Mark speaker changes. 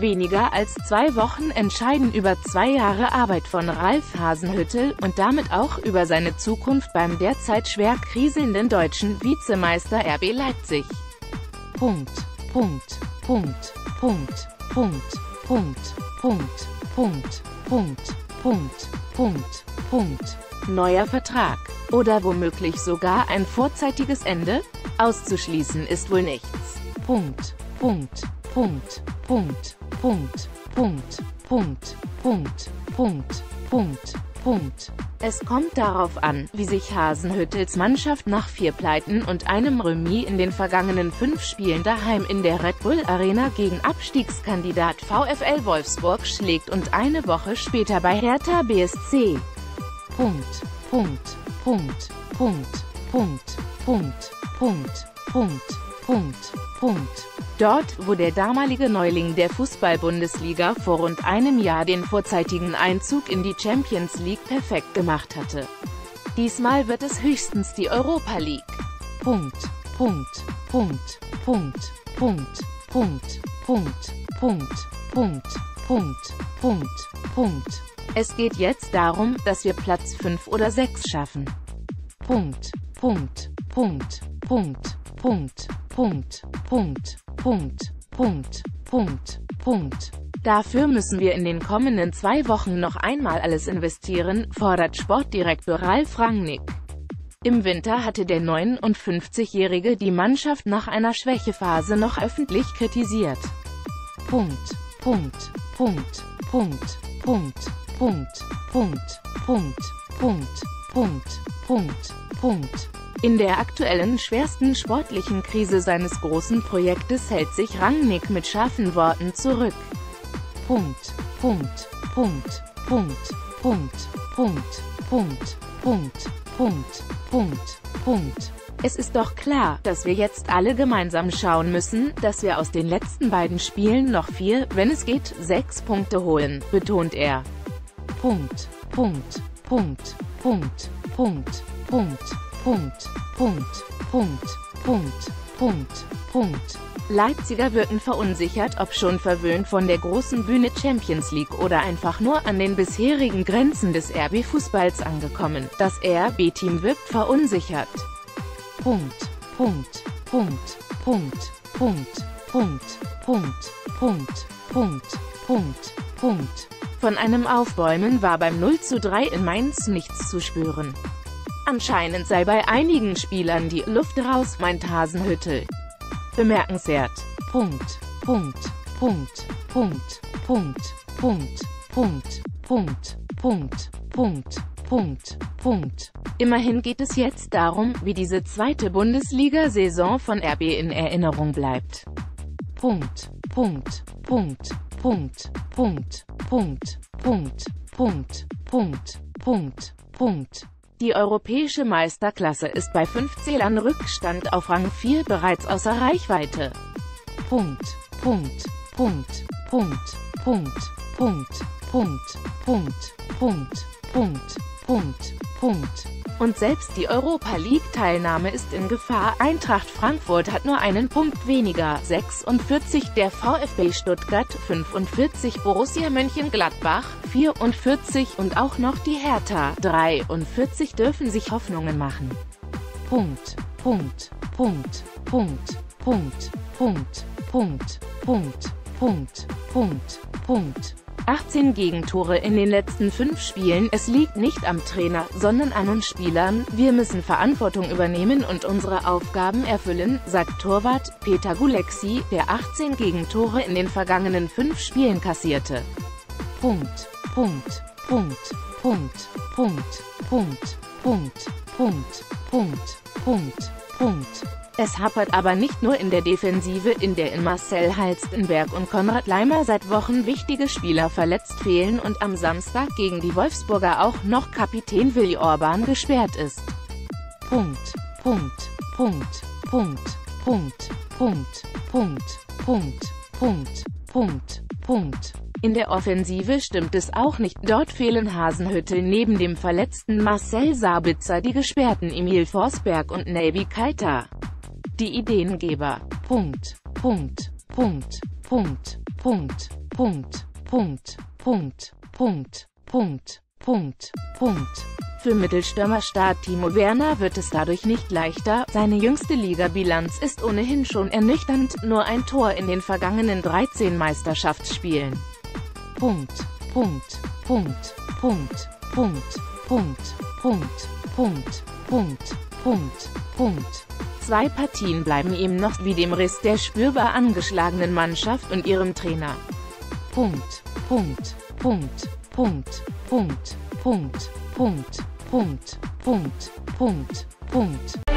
Speaker 1: Weniger als zwei Wochen entscheiden über zwei Jahre Arbeit von Ralf Hasenhüttl und damit auch über seine Zukunft beim derzeit schwer kriselnden deutschen Vizemeister RB Leipzig. Punkt, Punkt, Punkt, Punkt, Punkt, Punkt, Punkt, Punkt, Punkt, Punkt, Punkt, Punkt. Neuer Vertrag. Oder womöglich sogar ein vorzeitiges Ende? Auszuschließen ist wohl nichts. Punkt, Punkt, Punkt, Punkt, Punkt, Punkt, Punkt, Punkt, Punkt, Punkt, Punkt. Es kommt darauf an, wie sich Hasenhüttels Mannschaft nach vier Pleiten und einem Remis in den vergangenen fünf Spielen daheim in der Red Bull Arena gegen Abstiegskandidat VfL Wolfsburg schlägt und eine Woche später bei Hertha BSC. Punkt, Punkt, Punkt, Punkt, Punkt, Punkt, Punkt, Punkt. Punkt, Punkt. Dort, wo der damalige Neuling der Fußball-Bundesliga vor rund einem Jahr den vorzeitigen Einzug in die Champions League perfekt gemacht hatte. Diesmal wird es höchstens die Europa League. Punkt, Punkt, Punkt, Punkt, Punkt, Punkt, Punkt, Punkt, Punkt, Punkt, Punkt, Punkt. Es geht jetzt darum, dass wir Platz 5 oder 6 schaffen. Punkt, Punkt, Punkt, Punkt, Punkt, Punkt, Punkt, Punkt, Punkt, Punkt, Punkt. Dafür müssen wir in den kommenden zwei Wochen noch einmal alles investieren, fordert Sportdirektor Ralf Rangnick. Im Winter hatte der 59-Jährige die Mannschaft nach einer Schwächephase noch öffentlich kritisiert. Punkt, Punkt, Punkt, Punkt, Punkt, Punkt, Punkt, Punkt, Punkt, Punkt, Punkt, Punkt. In der aktuellen schwersten sportlichen Krise seines großen Projektes hält sich Rangnick mit scharfen Worten zurück. Punkt, Punkt, Punkt, Punkt, Punkt, Punkt, Punkt, Punkt, Punkt, Punkt, Punkt. Es ist doch klar, dass wir jetzt alle gemeinsam schauen müssen, dass wir aus den letzten beiden Spielen noch vier, wenn es geht, sechs Punkte holen, betont er. Punkt, Punkt, Punkt, Punkt, Punkt, Punkt, Punkt, Punkt, Punkt, Punkt, Punkt, Punkt. Leipziger wirken verunsichert, ob schon verwöhnt von der großen Bühne Champions League oder einfach nur an den bisherigen Grenzen des RB-Fußballs angekommen. Das RB-Team wirkt verunsichert. Punkt, Punkt, Punkt, Punkt, Punkt, Punkt, Punkt, Punkt, Punkt, Punkt, Punkt. Von einem Aufbäumen war beim 0 zu 3 in Mainz nichts zu spüren. Anscheinend sei bei einigen Spielern die Luft raus, meint Hasenhüttel. Bemerkenswert. Punkt, Punkt, Punkt, Punkt, Punkt, Punkt, Punkt, Punkt, Punkt, Punkt, Punkt, Punkt. Immerhin geht es jetzt darum, wie diese zweite Bundesliga-Saison von RB in Erinnerung bleibt. Punkt, Punkt, Punkt, Punkt, Punkt, Punkt, Punkt, Punkt, Punkt, Punkt, Punkt. Die europäische Meisterklasse ist bei fünf Zählern Rückstand auf Rang 4 bereits außer Reichweite. Punkt, Punkt, Punkt, Punkt, Punkt, Punkt, Punkt, Punkt, Punkt, Punkt, Punkt, Punkt. Und selbst die Europa League-Teilnahme ist in Gefahr. Eintracht Frankfurt hat nur einen Punkt weniger, 46 der VfB Stuttgart, 45 Borussia Mönchengladbach, 44 und auch noch die Hertha, 43 dürfen sich Hoffnungen machen. Punkt, Punkt, Punkt, Punkt, Punkt, Punkt, Punkt, Punkt, Punkt, Punkt, Punkt. 18 Gegentore in den letzten fünf Spielen. Es liegt nicht am Trainer, sondern an uns Spielern. Wir müssen Verantwortung übernehmen und unsere Aufgaben erfüllen, sagt Torwart Peter Gulexi, der 18 Gegentore in den vergangenen fünf Spielen kassierte. Punkt, Punkt, Punkt, Punkt, Punkt, Punkt, Punkt, Punkt, Punkt, Punkt, Punkt. Es hapert aber nicht nur in der Defensive, in der in Marcel Halstenberg und Konrad Leimer seit Wochen wichtige Spieler verletzt fehlen und am Samstag gegen die Wolfsburger auch noch Kapitän Willi Orban gesperrt ist. Punkt, Punkt, Punkt, Punkt, Punkt, Punkt, Punkt, Punkt, Punkt, Punkt, Punkt. In der Offensive stimmt es auch nicht, dort fehlen Hasenhüttel neben dem verletzten Marcel Sabitzer die gesperrten Emil Forsberg und Navy Keita die Ideengeber. Punkt, Punkt, Punkt, Punkt, Punkt, Punkt, Punkt, Punkt, Punkt, Punkt, Punkt, Punkt. Für Mittelstürmer-Star Timo Werner wird es dadurch nicht leichter, seine jüngste Ligabilanz ist ohnehin schon ernüchternd, nur ein Tor in den vergangenen 13 Meisterschaftsspielen. Punkt, Punkt, Punkt, Punkt, Punkt, Punkt, Punkt, Punkt, Punkt, Punkt, Punkt. Zwei Partien bleiben ihm noch wie dem Riss der spürbar angeschlagenen Mannschaft und ihrem Trainer. Punkt, Punkt, Punkt, Punkt, Punkt, Punkt, Punkt, Punkt, Punkt, Punkt, Punkt.